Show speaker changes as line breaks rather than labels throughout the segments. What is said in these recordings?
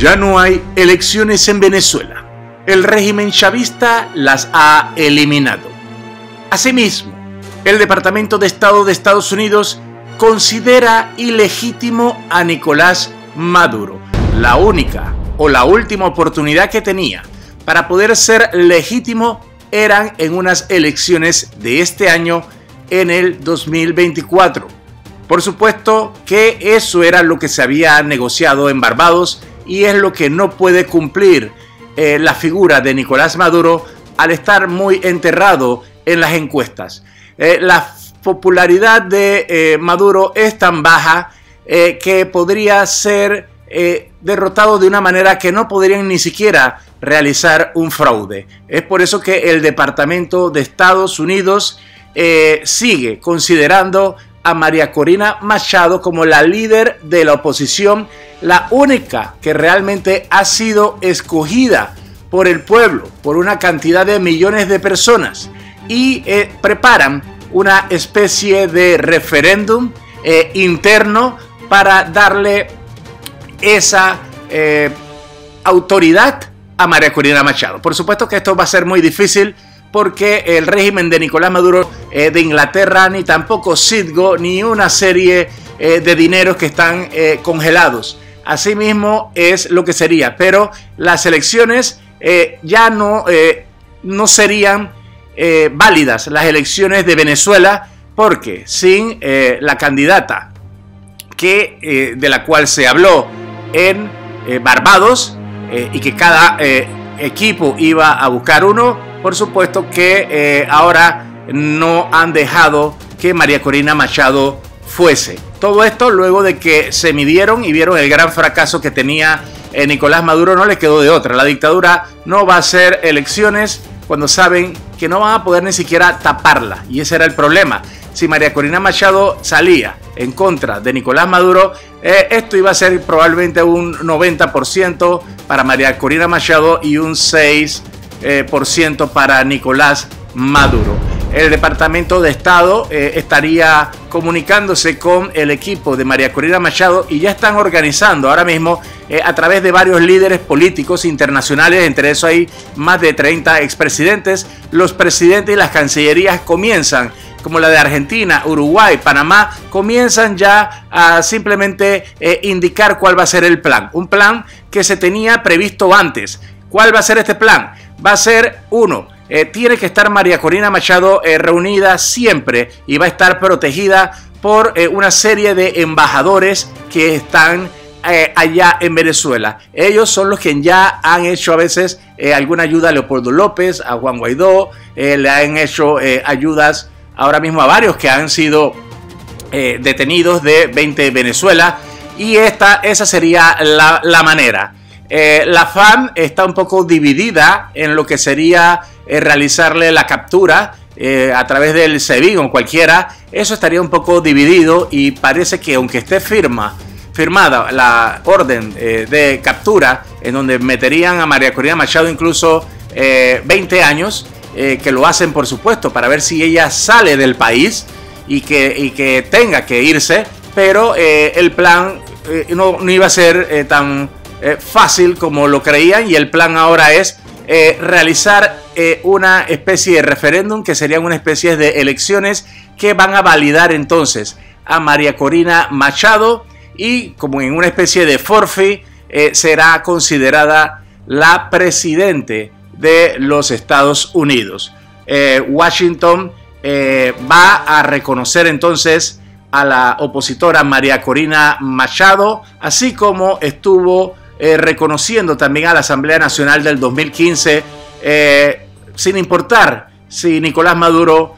Ya no hay elecciones en Venezuela. El régimen chavista las ha eliminado. Asimismo, el Departamento de Estado de Estados Unidos considera ilegítimo a Nicolás Maduro. La única o la última oportunidad que tenía para poder ser legítimo eran en unas elecciones de este año en el 2024. Por supuesto que eso era lo que se había negociado en Barbados y es lo que no puede cumplir eh, la figura de Nicolás Maduro al estar muy enterrado en las encuestas. Eh, la popularidad de eh, Maduro es tan baja que podría ser derrotado de una manera que no podrían ni siquiera realizar un fraude. Es por eso que el Departamento de Estados Unidos sigue considerando a María Corina Machado como la líder de la oposición, la única que realmente ha sido escogida por el pueblo, por una cantidad de millones de personas, y eh, preparan una especie de referéndum eh, interno para darle esa eh, autoridad a María Corina Machado. Por supuesto que esto va a ser muy difícil porque el régimen de Nicolás Maduro eh, de Inglaterra, ni tampoco Citgo, ni una serie eh, de dineros que están eh, congelados. Asimismo es lo que sería, pero las elecciones ya no, no serían válidas, las elecciones de Venezuela, porque sin la candidata que, de la cual se habló en Barbados y que cada equipo iba a buscar uno, por supuesto que eh, ahora no han dejado que María Corina Machado fuese. Todo esto luego de que se midieron y vieron el gran fracaso que tenía eh, Nicolás Maduro, no le quedó de otra. La dictadura no va a hacer elecciones cuando saben que no van a poder ni siquiera taparla. Y ese era el problema. Si María Corina Machado salía en contra de Nicolás Maduro, eh, esto iba a ser probablemente un 90% para María Corina Machado y un 6% eh, por ciento para Nicolás Maduro. El Departamento de Estado eh, estaría comunicándose con el equipo de María Corina Machado y ya están organizando ahora mismo a través de varios líderes políticos internacionales, entre eso hay más de 30 expresidentes, los presidentes y las cancillerías comienzan como la de Argentina, Uruguay, Panamá, comienzan ya a simplemente eh, indicar cuál va a ser el plan. Un plan que se tenía previsto antes. ¿Cuál va a ser este plan? Va a ser uno. Eh, tiene que estar María Corina Machado eh, reunida siempre y va a estar protegida por una serie de embajadores que están allá en Venezuela. Ellos son los que ya han hecho a veces alguna ayuda a Leopoldo López, a Juan Guaidó, le han hecho ayudas ahora mismo a varios que han sido eh, detenidos de 20 Venezuela. Y esta, esa sería la, manera. Eh, la FAM está un poco dividida en lo que sería eh, realizarle la captura a través del SEBIN o cualquiera. Eso estaría un poco dividido y parece que aunque esté firma, firmada la orden de captura, en donde meterían a María Corina Machado incluso 20 años, eh, que lo hacen por supuesto para ver si ella sale del país y que, que tenga que irse, pero eh, el plan eh, no, iba a ser tan fácil como lo creían y el plan ahora es realizar una especie de referéndum que serían una especie de elecciones que van a validar entonces a María Corina Machado y como en una especie de forfeit será considerada la presidente de los Estados Unidos. Eh, Washington eh, va a reconocer entonces a la opositora María Corina Machado, así como estuvo eh, reconociendo también a la Asamblea Nacional del 2015, sin importar si Nicolás Maduro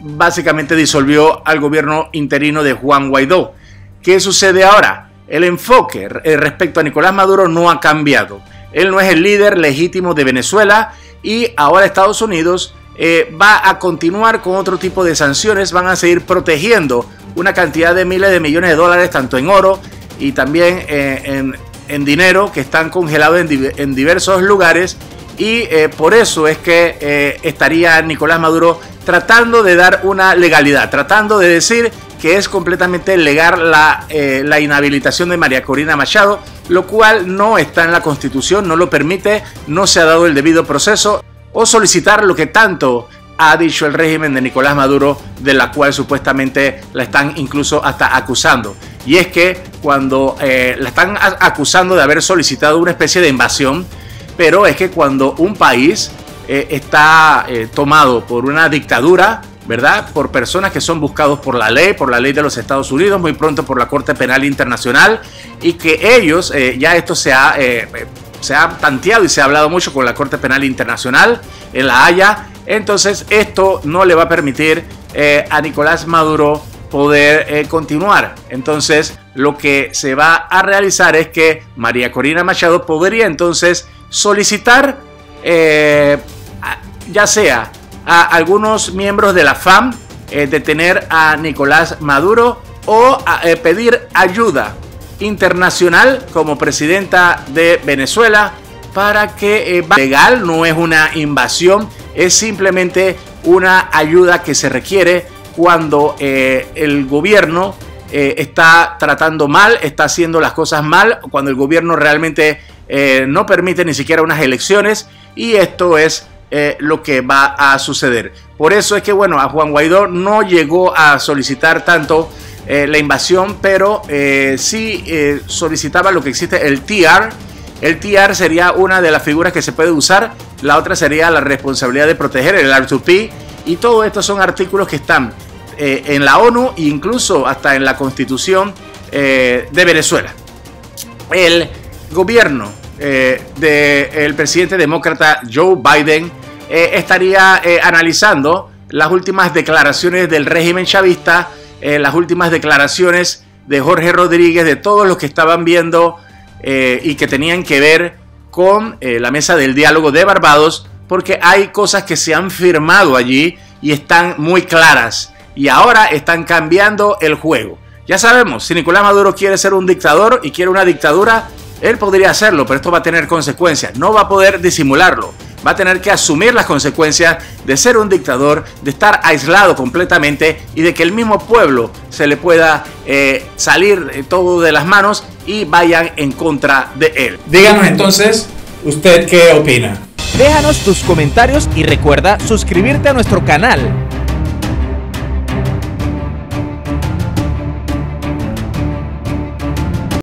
básicamente disolvió al gobierno interino de Juan Guaidó. ¿Qué sucede ahora? El enfoque respecto a Nicolás Maduro no ha cambiado. Él no es el líder legítimo de Venezuela y ahora Estados Unidos eh, va a continuar con otro tipo de sanciones, van a seguir protegiendo una cantidad de miles de millones de dólares, tanto en oro y también eh, en, dinero, que están congelados en, diversos lugares. Y eh, por eso es que estaría Nicolás Maduro tratando de dar una legalidad, tratando de decir que es completamente legal la, eh, la inhabilitación de María Corina Machado, lo cual no está en la Constitución, no lo permite, no se ha dado el debido proceso, o solicitar lo que tanto ha dicho el régimen de Nicolás Maduro, de la cual supuestamente la están incluso hasta acusando. Y es que cuando eh, la están acusando de haber solicitado una especie de invasión, pero es que cuando un país eh, está eh, tomado por una dictadura, ¿verdad? Por personas que son buscados por la ley, por la ley de los Estados Unidos, muy pronto por la Corte Penal Internacional, y que ellos, ya esto se ha, se ha tanteado y se ha hablado mucho con la Corte Penal Internacional en La Haya, entonces esto no le va a permitir a Nicolás Maduro poder eh, continuar. Entonces lo que se va a realizar es que María Corina Machado podría entonces solicitar eh, ya sea a algunos miembros de la FAM detener a Nicolás Maduro o pedir ayuda internacional como presidenta de Venezuela para que legal no es una invasión es simplemente una ayuda que se requiere cuando eh, el gobierno eh, está tratando mal, está haciendo las cosas mal, cuando el gobierno realmente eh, no permite ni siquiera unas elecciones y esto es lo que va a suceder. Por eso es que, bueno, a Juan Guaidó no llegó a solicitar tanto la invasión, pero sí solicitaba lo que existe, el TR, el TR sería una de las figuras que se puede usar, la otra sería la responsabilidad de proteger el R2P y todo esto son artículos que están eh, en la ONU e incluso hasta en la constitución eh, de Venezuela. El gobierno eh, del presidente demócrata Joe Biden estaría analizando las últimas declaraciones del régimen chavista, las últimas declaraciones de Jorge Rodríguez, de todos los que estaban viendo eh, y que tenían que ver con eh, la mesa del diálogo de Barbados, porque hay cosas que se han firmado allí y están muy claras y ahora están cambiando el juego. Ya sabemos, si Nicolás Maduro quiere ser un dictador y quiere una dictadura, él podría hacerlo, pero esto va a tener consecuencias. No va a poder disimularlo va a tener que asumir las consecuencias de ser un dictador, de estar aislado completamente y de que el mismo pueblo se le pueda eh, salir todo de las manos y vayan en contra de él.
Díganos entonces, ¿usted qué opina?
Déjanos tus comentarios y recuerda suscribirte a nuestro canal